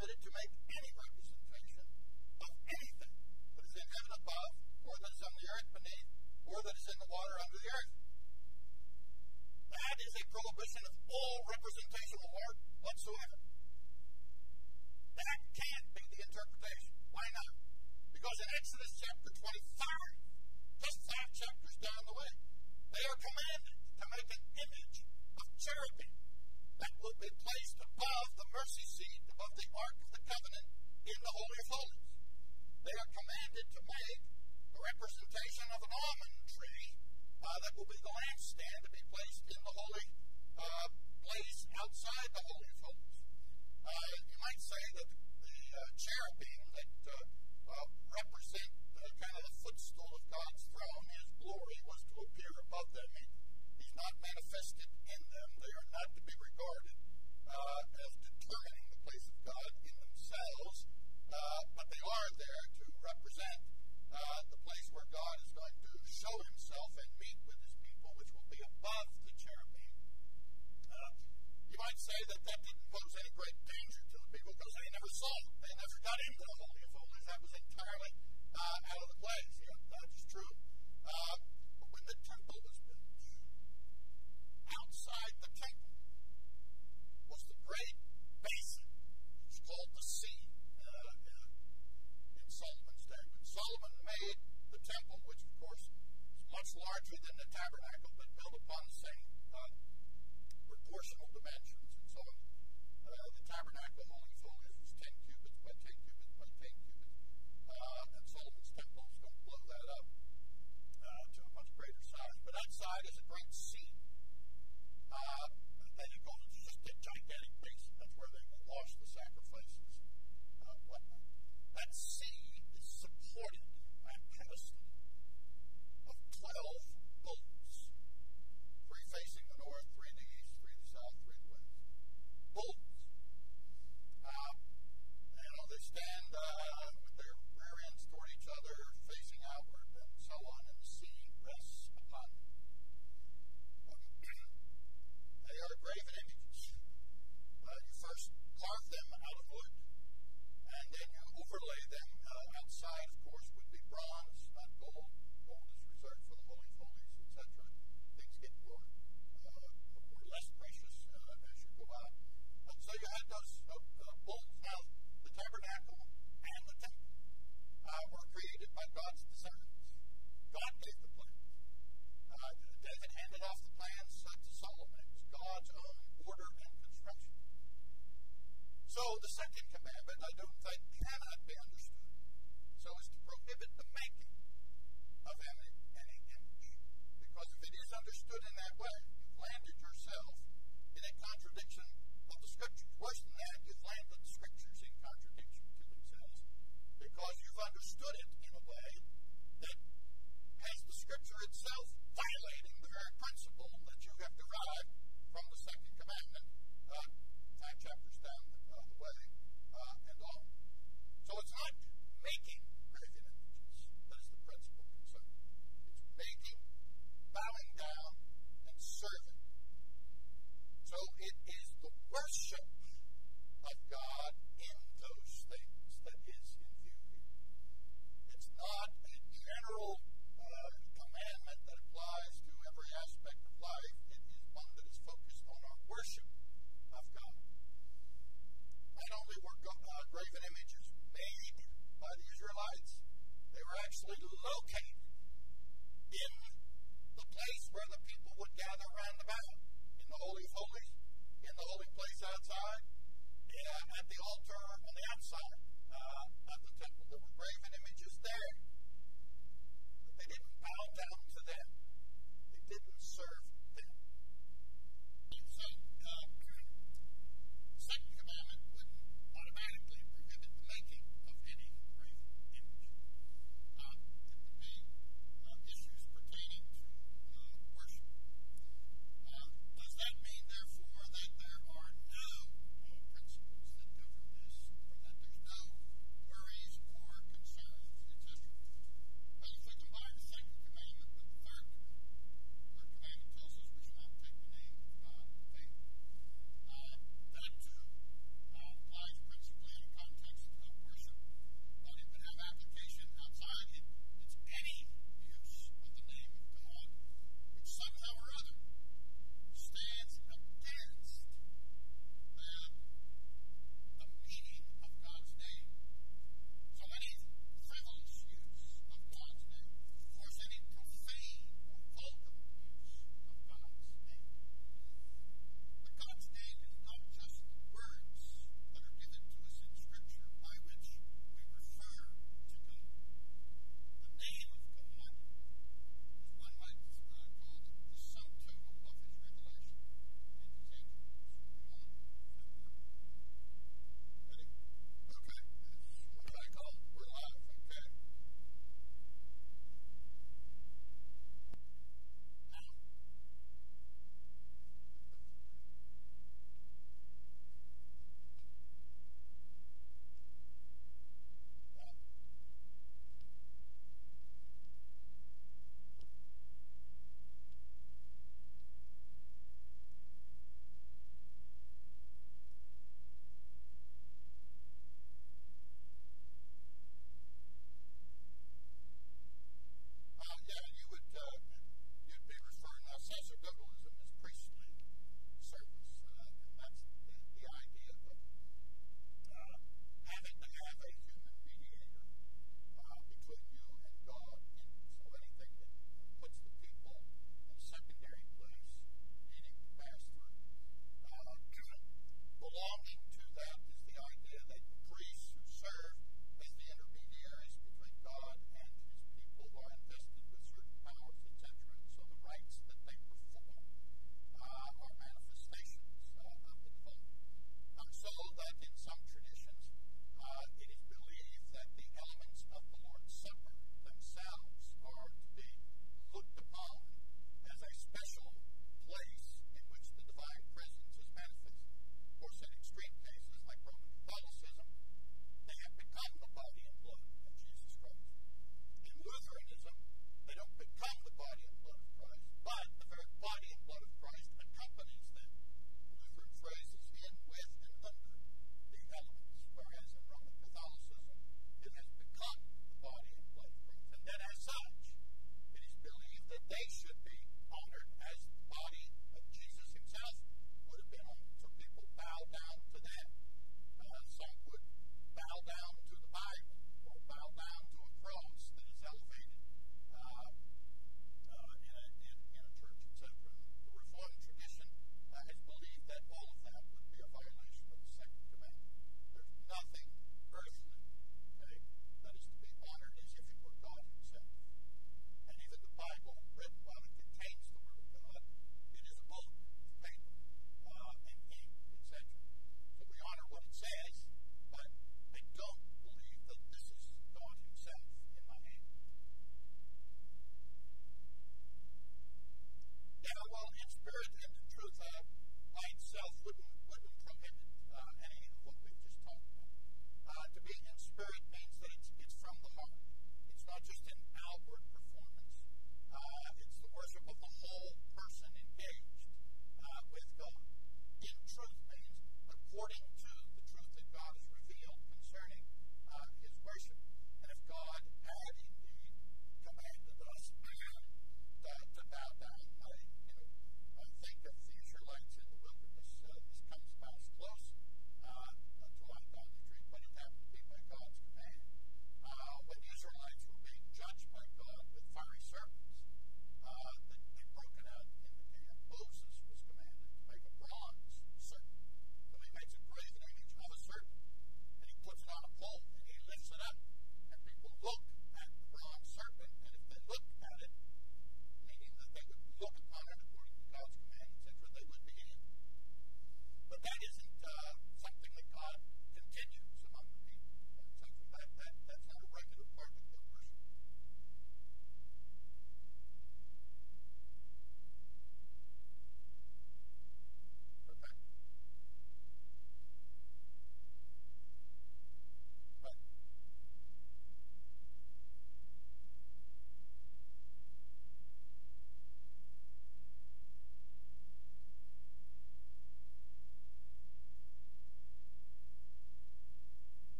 permitted to make any representation of anything that is in heaven above, or that is on the earth beneath, or that is in the water under the earth. That is a prohibition of all representational art whatsoever. That can't be the interpretation. Why not? Because in Exodus chapter 25, just five chapters down the way, they are commanded to make an image of cherubim that will be placed above the mercy seat, above the Ark of the Covenant in the Holy of Holies. They are commanded to make a representation of an almond tree uh, that will be the lampstand to be placed in the holy uh, place outside the Holy of Holies. Uh, you might say that the uh, cherubim that uh, uh, represent kind of the footstool of God's throne, His glory was to appear above them. He, he's not manifested in them. They are not to be regarded as determining the place of God in themselves, but they are there to represent the place where God is going to show Himself and meet with His people, which will be above the cherubim. you might say that that didn't pose any great danger to the people because they never saw it. They never got into the Holy of Holies. That was entirely uh, out of the place. Yeah, that is true. Uh, but when the temple was built, outside the temple was the great basin, which is called the sea uh, in Solomon's day. When Solomon made the temple, which of course is much larger than the tabernacle, but built upon the same uh, proportional dimensions and so on. Uh, the tabernacle, Holy of Holies, was 10 cubits by 10 cubits by 10 cubits. Uh, and Solomon's temple is going to blow that up uh, to a much greater size. But outside is a great sea. Uh, then it goes into just a gigantic basin. That's where they will wash the sacrifices and uh, whatnot. That sea is supported by a pedestal of 12 bulls, three facing the north, three the east, three the south, three the west. Bulls. Uh, you know, they stand uh, with their rear ends toward each other, facing outward, and so on, and the sea rests upon them. Um, they are graven images. Uh, you first carve them out of wood, and then you overlay them. Uh, outside, of course, would be bronze, not gold. Gold is reserved for the holy of holies, etc. Things get more, uh, more less precious uh, as you go out. Um, so you had those uh, uh, bulls. Now, the tabernacle and the temple uh, were created by God's designs. God gave the plans. Uh, David handed off the plans uh, to Solomon. It was God's own order and construction. So the second commandment, I don't think, cannot be understood so as to prohibit the making of any, any image. Because if it is understood in that way, you've landed yourself in a contradiction of the Scriptures. Worse than that, you've landed the Scriptures in contradiction to themselves because you've understood it in a way that has the Scripture itself violating the very principle that you have derived from the second commandment, uh, five chapters down uh, the way, uh, and on. So it's not making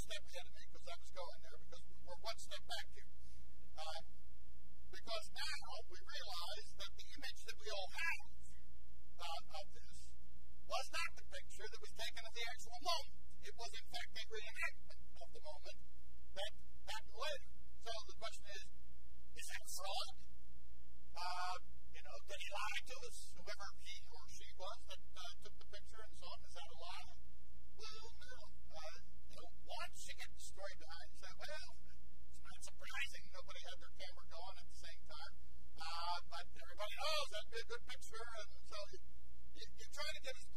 step ahead of me because I was going there because we're one step back here. Uh, because now we realize that the image that we all have uh, of this was not the picture that was taken of the actual moment. It was, in fact, a reenactment of the moment that happened later. So the question is, is that fraud? Uh, you know, did he lie to us, whoever he or she was that uh, took the picture and so on? Is that a lie? Well, no. Uh, you know, once you get the story behind, say, well, it's not surprising nobody had their camera going at the same time. Uh, but everybody knows that'd be a good picture, and so you, you, you try to get as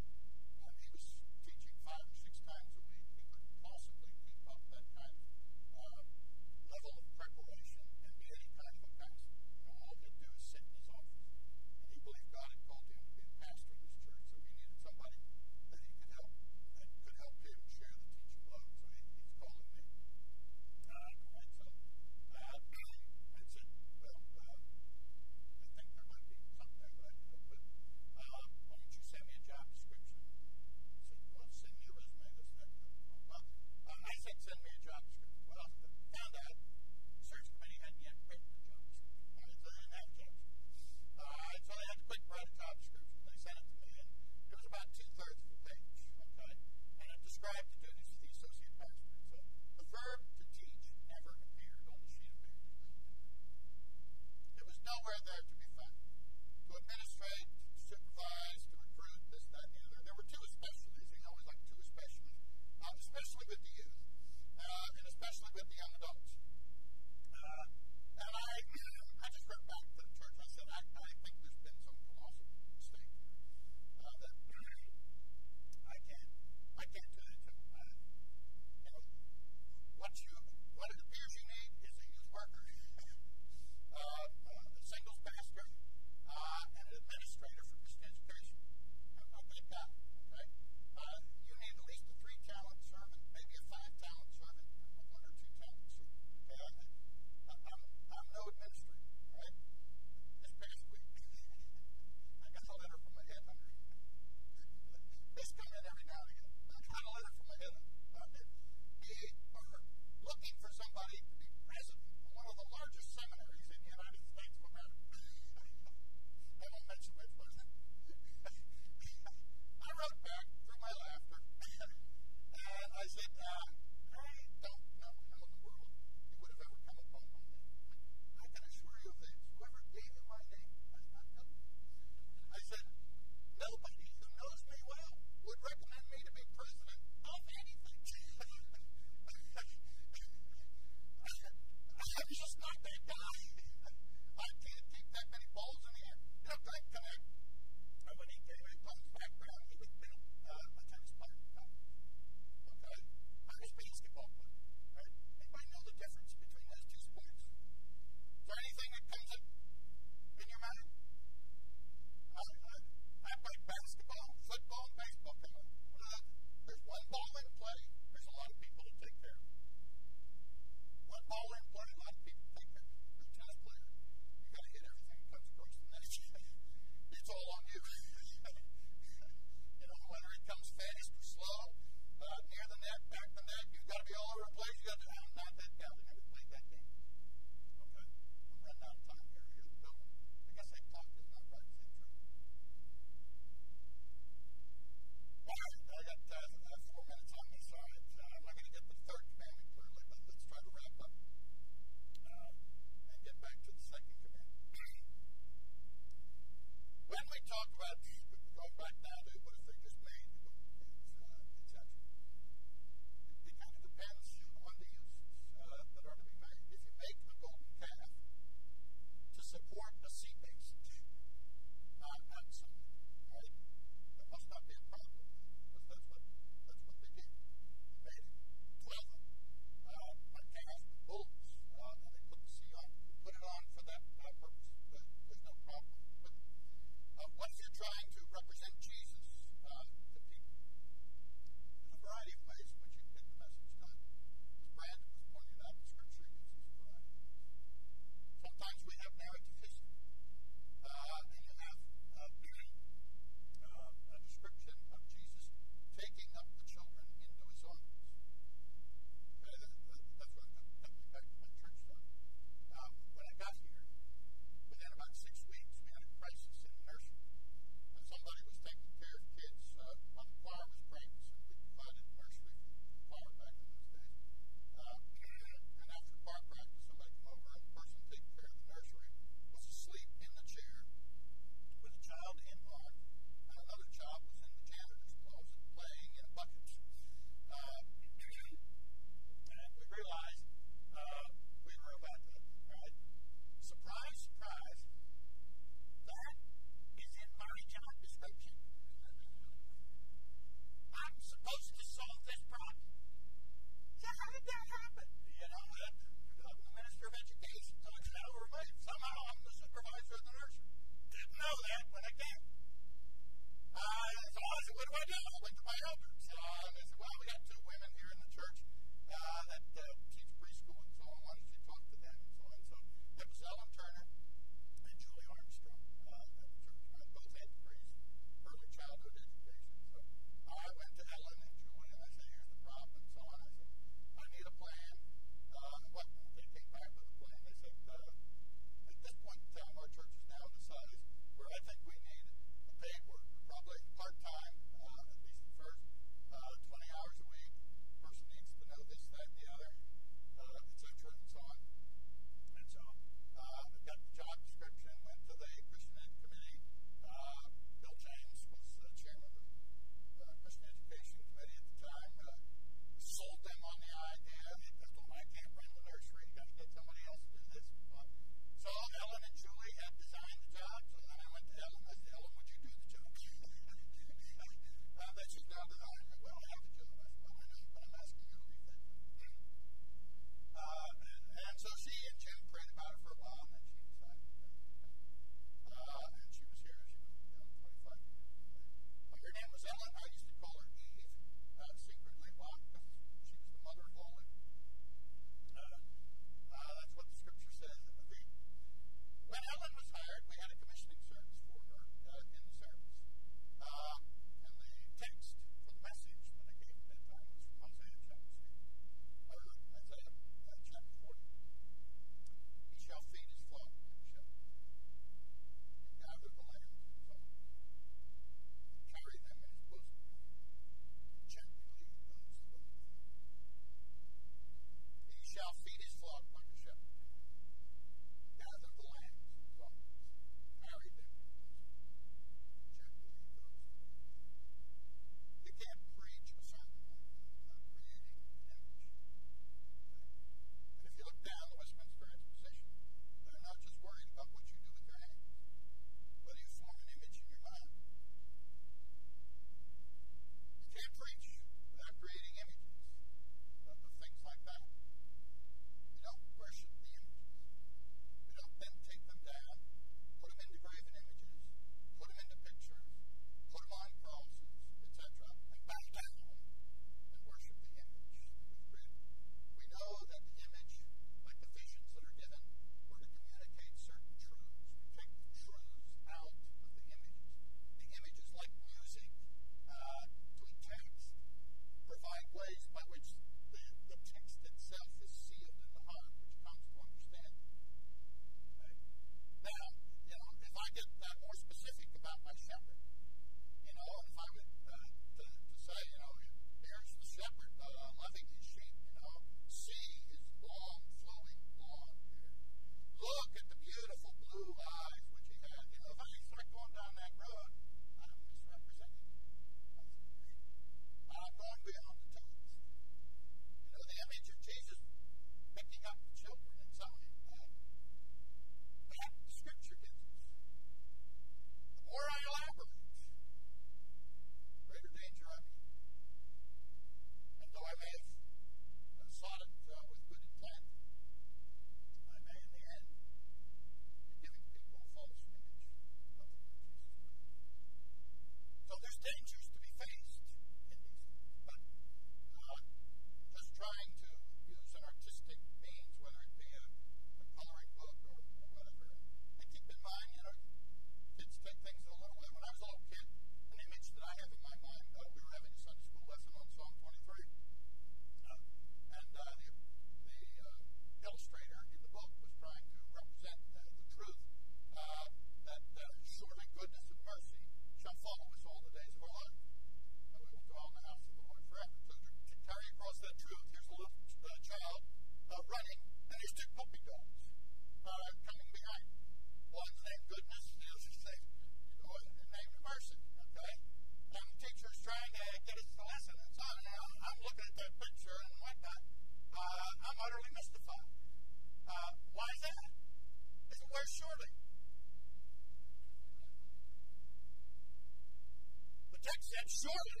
Surely